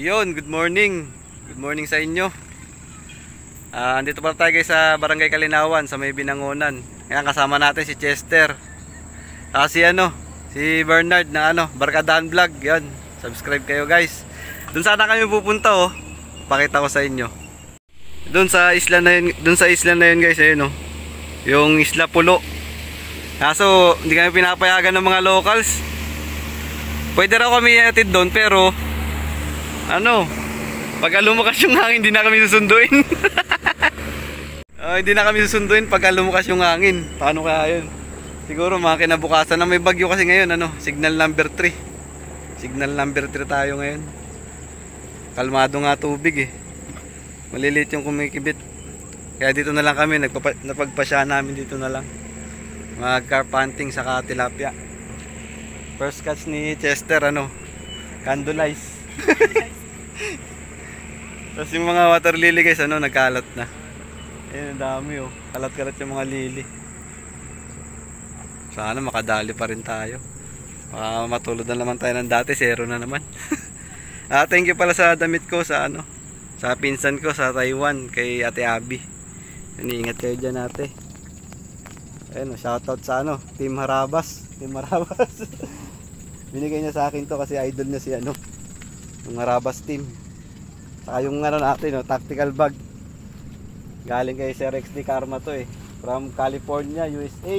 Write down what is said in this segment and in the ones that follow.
Iyon, good morning. Good morning sa inyo. Ah, andito pala tayo guys sa Barangay Kalinawan sa may Binangonan. Ngayon kasama natin si Chester. Kasi ano, si Bernard na ano, Barkadahan Vlog. Yan, subscribe kayo guys. Doon sana kami pupunta oh. Pakita ko sa inyo. Doon sa isla na yun, doon sa isla na yun guys, ayun oh. Yung Isla Pulo. Kaso, hindi kami pinapayagan ng mga locals. Pwede raw kami atid doon pero ano, pag lumukas yung hangin, hindi na kami susunduin. Ah, hindi na kami susunduin pag lumukas yung hangin. Paano kaya yun? Siguro mga kinabukasan na may bagyo kasi ngayon, ano, signal number 3. Signal number 3 tayo ngayon. Kalmado nga tubig eh. Maliliit yung kumikibit. Kaya dito na lang kami, napagpasya namin dito na lang. Mga carp hunting sa tilapia. First catch ni Chester, ano, candleice. Tapos yung mga water lily guys, ano, nagkalat na. Ayun, ang dami oh. Kalat-kalat yung mga lily. Sana makadali pa rin tayo. Baka matulad na naman tayo ng dati, zero na naman. ah, thank you pala sa damit ko sa ano, sa pinsan ko sa Taiwan kay Ate Abby. Iniingat kayo dyan ate. Ayun, shoutout sa ano, Team Harabas. Team Harabas. Binigay niya sa akin to kasi idol niya si ano, yung Harabas team. Saka yung ano natin, no, tactical bag. Galing kay Sir XD Karma to eh. From California, USA.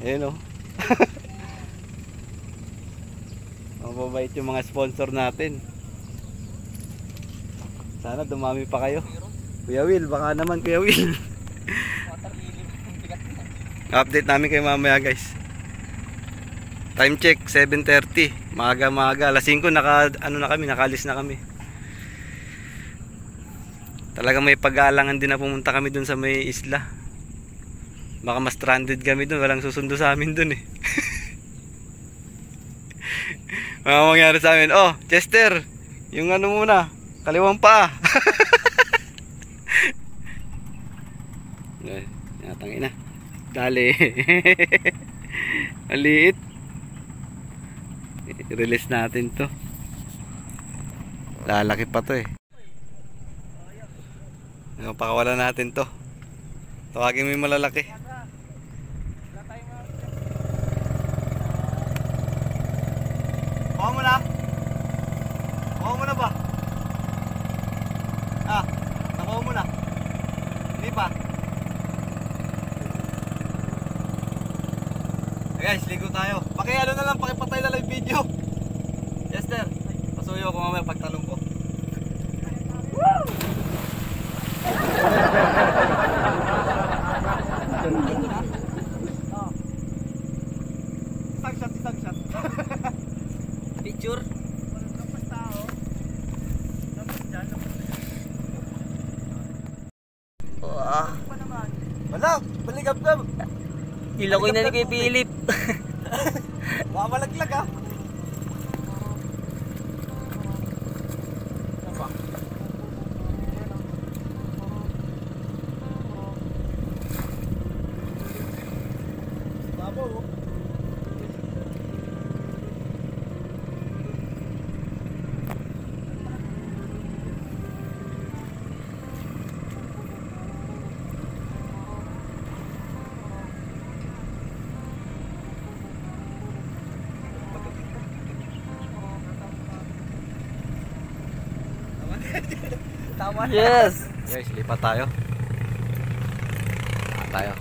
Ayun oh. Mababait yung mga sponsor natin. Sana dumami pa kayo. Kuya Will, baka naman Kuya Will. Update namin kayo mamaya guys. Time check 7:30. Maaga-maaga, alas 5 naka ano na kami, nakalis na kami. Talagang may pag-aalangan din na pumunta kami dun sa may isla. Baka mas stranded kami dun, walang susundo sa amin dun eh. Mga mangyari sa amin, oh, Chester, yung ano muna, kaliwang pa. Ay, Yatang ina. Dali. Maliit. I-release natin to. Lalaki pa to eh. Ano, pakawala natin to. Tawagin mo yung malalaki. Kuha mo na. Kuha mo na ba? Ah, nakuha mo na. Hindi pa. Guys, ligo tayo. Paki ano na lang, pakipatay na live video. Esther, pasuyo ko mamaya pagtalong ko. Isang shot, isang shot. Picture? Wah, Wala, baligab-gab. ilakoy na ni kay Philip. Baka Tama Yes. Guys, lipat tayo. Ah, tayo.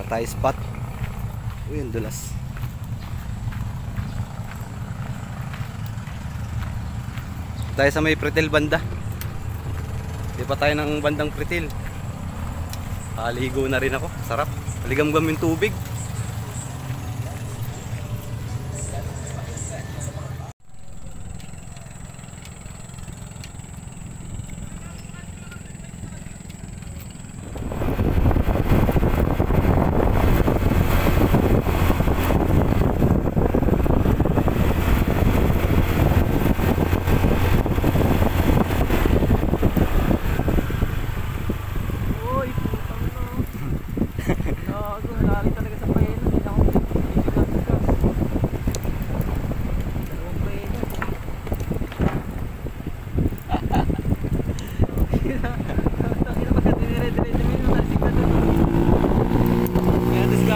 Patay spot. Uy, ang dulas. Tayo sa may pretil banda. Lipat tayo ng bandang pretil. Kaligo na rin ako. Sarap. Paligam-gam yung tubig.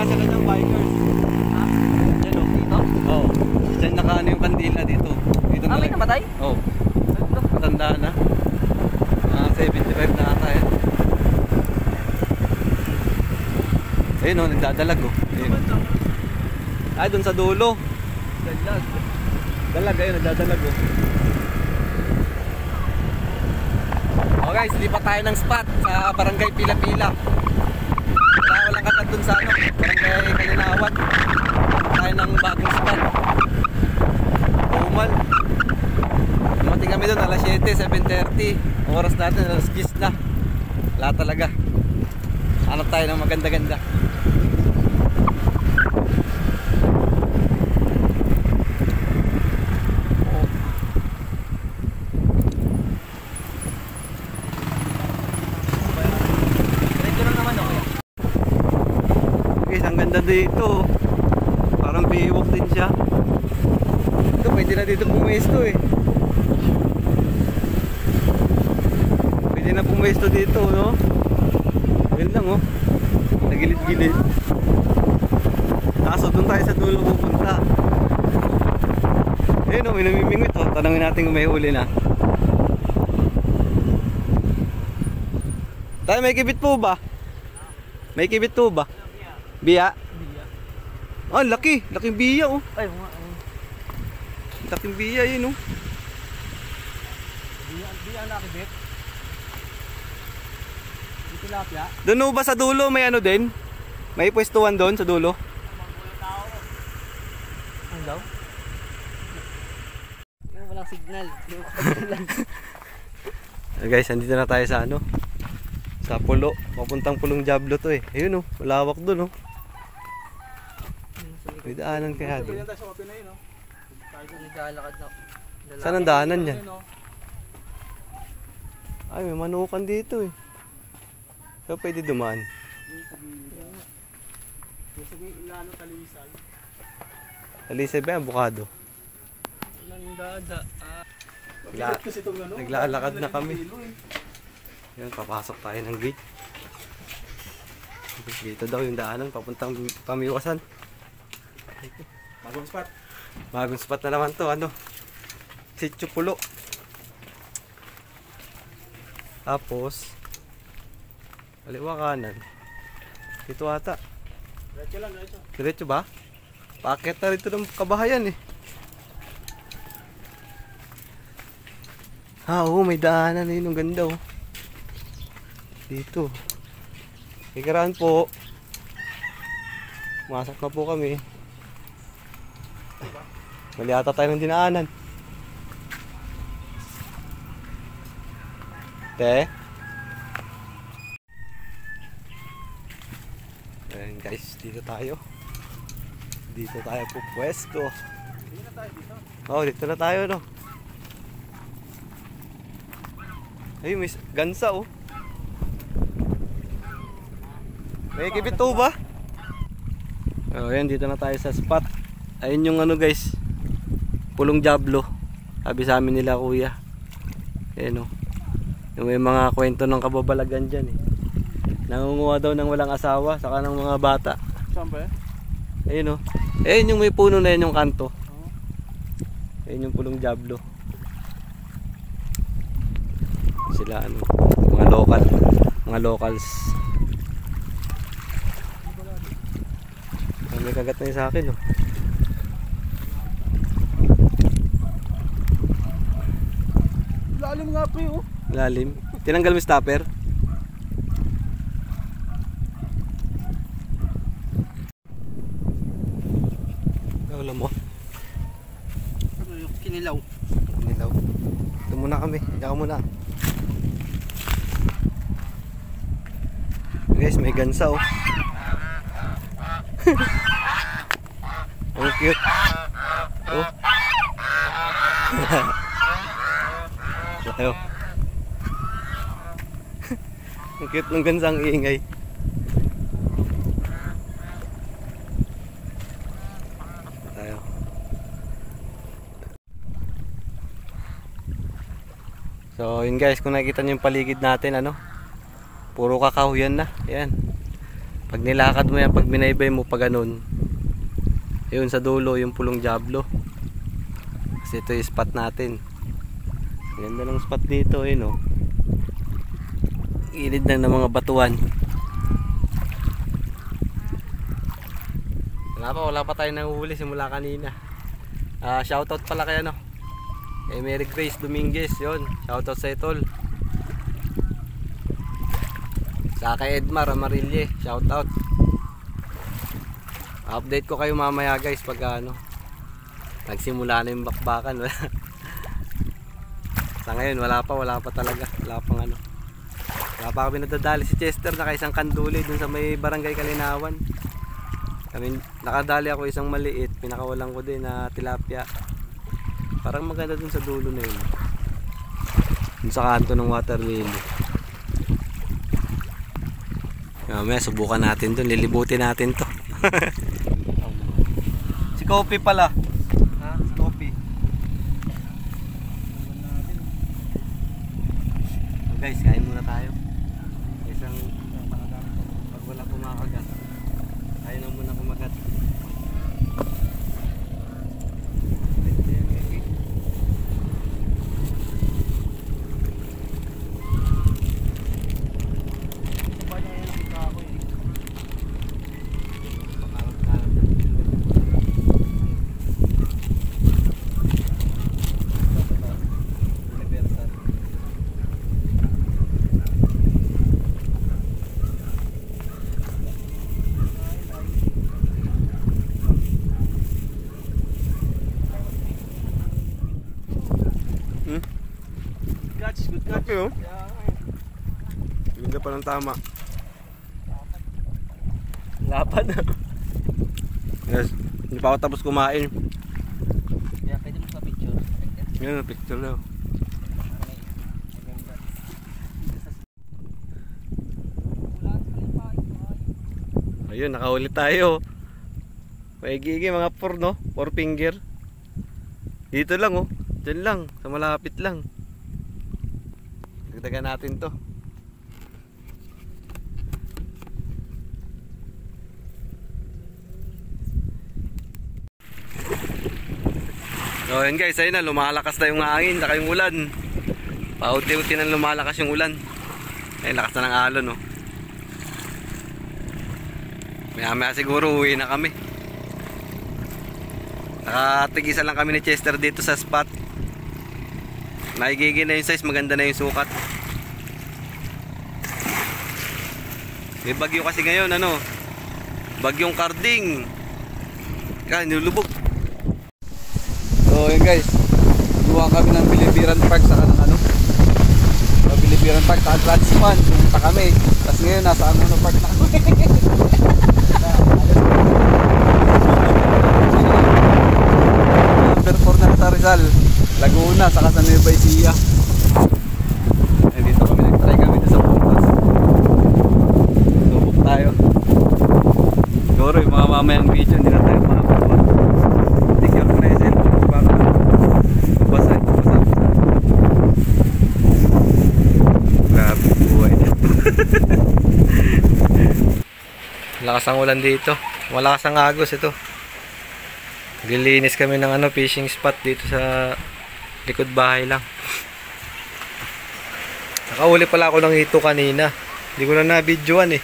nagkakasalan ng bikers. Ha? Diyan. Oh. Dito? Oo. Oh. Diyan nakaano yung kandila dito. dito ah, may namatay? Oo. Oh. Matanda na. Ah, Mga 75 na ata yan. Ayun o, nagdadalag o. Ayun. Ay, dun sa dulo. Dalag. Dalag, ayun, nagdadalag o. Oh guys, lipat tayo ng spot sa barangay Pila-Pila. Dun sa ano, barangay Kalinawan. Tayo ng bagong spot. Umal. Dumating kami doon alas 7, 7.30. Ang oras natin alas 10 na. Wala talaga. Hanap tayo ng maganda-ganda. Diretso lang naman okay. Guys, ang ganda dito. Parang Baywalk din siya. Ito, pwede na dito pumesto eh. Pwede na pumesto dito, no? Yun lang, oh. Nagilid-gilid. Kaso, doon tayo sa dulo pupunta. Ayun, oh, may namimingwit, oh. Tanungin natin kung may huli na. Tayo, may kibit po ba? May kibit po ba? Biya? Ah, laki. Laking biya, oh. Ay, mga ay. Laking biya yun, oh. Di di ang nakibit. Di tilapia. Doon oh, ba sa dulo may ano din? May pwestuhan doon sa dulo? Ang daw? Walang signal. Guys, andito na tayo sa ano? Sa pulo. Papuntang pulong Diablo to eh. Ayun oh, malawak doon oh. May daanan kaya doon. Naglalakad na. Saan ang daanan yan? Ay, may manukan dito eh. So, pwede dumaan. Talisay ba yan? Bukado. Nandada. Nagla naglalakad na kami. Yan, papasok tayo ng gate. Dito daw yung daanan, papuntang pamiwasan. Bagong spot. Bagong spot na naman to, ano? Sitio Pulo. Tapos, kaliwa kanan. Dito ata. Diretso lang, diretso. Diretso ba? Paket na rito ng kabahayan eh. Ah, oo, may daanan na yun. Ang ganda oh. Dito. Ikaraan po. Masak na po kami. Mali ata tayo ng dinaanan. Te? Ayan guys, dito tayo. Dito tayo po pwesto. Oh, dito na tayo no. Ay, may gansa oh. May kibit to ba? Oh, ayan, dito na tayo sa spot. Ayun yung ano guys. Pulong Diablo. Sabi sa amin nila kuya. Ayan oh. Yung may mga kwento ng kababalagan dyan eh. Nangunguha daw ng walang asawa, saka ng mga bata. Saan ba yan? Ayun oh. Ayun yung may puno na yun yung kanto. Ayun yung pulong Diablo. Sila ano, mga local, mga locals. May kagat na yun sa akin oh. Pre, oh. Lalim. Tinanggal mo stopper? Wala mo. Ano yung kinilaw? Nilaw. Ito muna kami. Diyan ka muna. Guys, may gansa oh. Ang cute. Oh. Tayo. Ang cute ng gansa ang ingay. Tayo. So, yun guys, kung nakikita niyo yung paligid natin, ano, puro kakahuyan na. Yan. Pag nilakad mo yan, pag binaybay mo pa ganun, yun sa dulo, yung pulong Diablo. ito yung spot natin. Ganda ng spot dito eh no. Gilid lang ng mga batuan. Wala pa, wala pa tayo nanguhuli simula kanina. Ah, shoutout pala kay ano. Kay Mary Grace Dominguez, 'yon. Shoutout sa Itol. Sa kay Edmar Amarille, shoutout. Update ko kayo mamaya guys pag ano nagsimula na yung bakbakan. sa ngayon wala pa, wala pa talaga. Wala pang ano. Wala pa kami nadadali si Chester na isang kanduli dun sa may barangay Kalinawan. Kami, nakadali ako isang maliit, pinakawalan ko din na tilapia. Parang maganda dun sa dulo na yun. Dun sa kanto ng water lily. Mamaya subukan natin dun, lilibutin natin to. si Kopi pala. Ha? Si Kopi. So guys, kain muna tayo. Isang pag wala kumakagat. Tayo na muna kumagat. Okay oh. Ganda pa ng tama. Lapad. Yes. Hindi pa ako tapos kumain. Kaya pwede mo sa picture. Yan ang picture na. oh. Ayun, nakahuli tayo. May gigi mga four no? Four finger. Dito lang oh. Diyan lang. Sa malapit lang. Dagdagan natin to. So yun guys, ayun na, lumalakas na yung hangin, saka yung ulan. Paunti-unti na lumalakas yung ulan. Ayun, lakas na ng alon, no. Maya maya siguro uwi na kami. Nakatigisan lang kami ni Chester dito sa spot. Nakigigil na yung size, maganda na yung sukat. May bagyo kasi ngayon, ano? Bagyong karding. Kaya nilulubog. So yun guys, gumawa kami ng Bilibiran Park sa kanang ano. Sa Bilibiran Park, sa Transman, pumunta kami. Tapos ngayon nasa ano park na kami. Number 4 na sa Rizal, Laguna, sa Nueva Ecija. Eh, dito kami nag-try kami dito sa Puntas. Subok tayo. Siguro yung mga mamayang video, hindi na tayo na yung cellphone ko baka basa, basa. Grabe buhay niya. Lakas ang ulan dito. Malakas ang agos ito. Gilinis kami ng ano fishing spot dito sa likod bahay lang. Nakauli pala ako ng hito kanina. Hindi ko na na-videoan eh.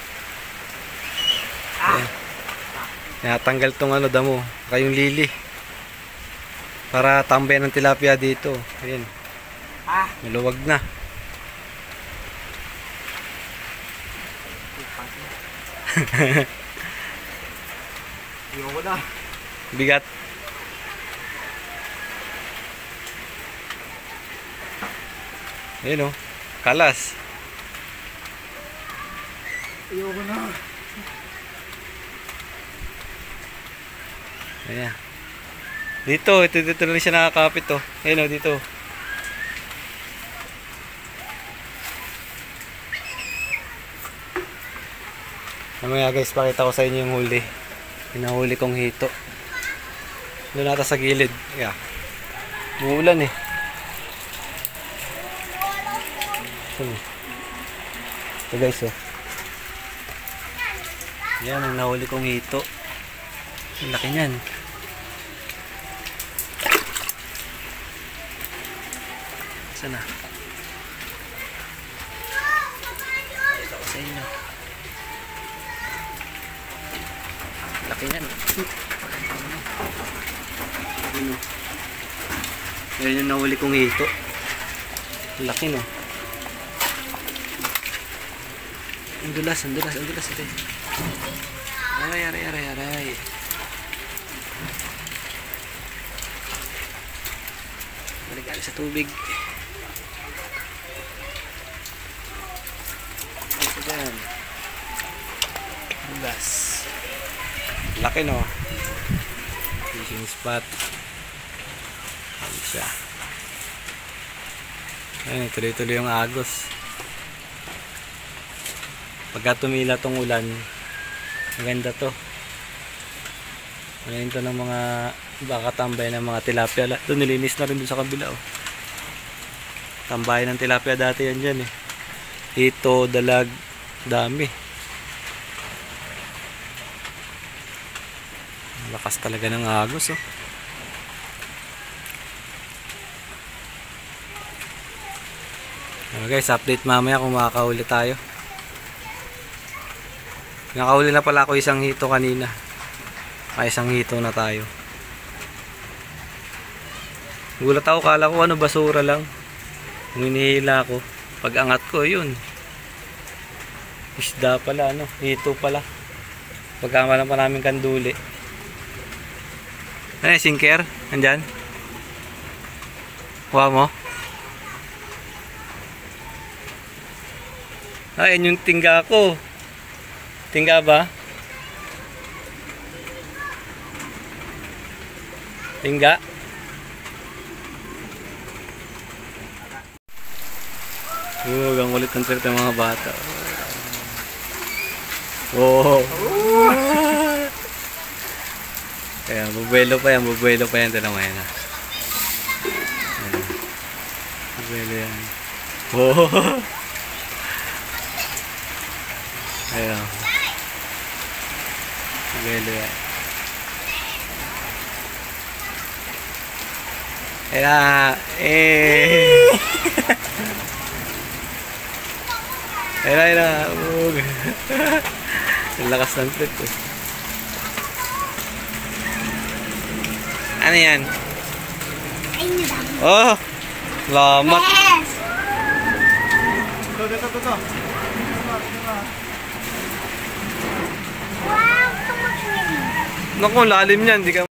Ayan. Natanggal tong ano damo, kayong lili. Para tambay ng tilapia dito. Ayan. Maluwag na. Ayoko na. Bigat. Ayun oh. Kalas. Ayoko na. Ayan. Dito, ito dito lang siya nakakapit oh. Ayun oh, dito. Mamaya guys, pakita ko sa inyo yung huli. Pinahuli kong hito. Doon nata sa gilid. Yeah. Umuulan eh. Ito, ito guys oh. Yan ang nahuli kong hito. Ang laki niyan. Saan na? Ito sa inyo. Laki yan. Ano? Yan yung nahuli kong hito. Laki no. Ang dulas, ang dulas, ang dulas ito. Aray, aray, aray, aray. Balik sa tubig. Ito dyan. Dulas. Laki no. Fishing spot. Ayun siya. Ayun, tuloy-tuloy yung agos. Pagka tumila tong ulan, maganda to. Ngayon to ng mga baka tambay ng mga tilapia. Ito nilinis na rin dun sa kabila oh. Tambay ng tilapia dati yan dyan eh. Ito, dalag, dami. Lakas talaga ng agos oh. Okay guys, update mamaya kung makakahuli tayo. Nakahuli na pala ako isang hito kanina. Ay, isang hito na tayo. Gulat ako, kala ko ano, basura lang. Nung hinihila ko. Pag angat ko, yun. Isda pala, ano, hito pala. Pagkamalan pa namin kanduli. Ano yung sinker? Andyan? Kuha mo? Ay, yan yung tingga ko. Tingga ba? Tingga? Oo, ang kulit ng trip ng mga bata. Oo. Kaya, bubuelo pa yan, bubuelo pa yan. Mo yan? Ayan. Bubuelo yan. Oo. Ayan. Yan. Ayan. Eh. Ayan, ayan. Ug. Ang lakas ng trip eh. Ano yan? Oh! Lamat! Ito, ito, ito, ito. Naku, lalim yan. Di ka...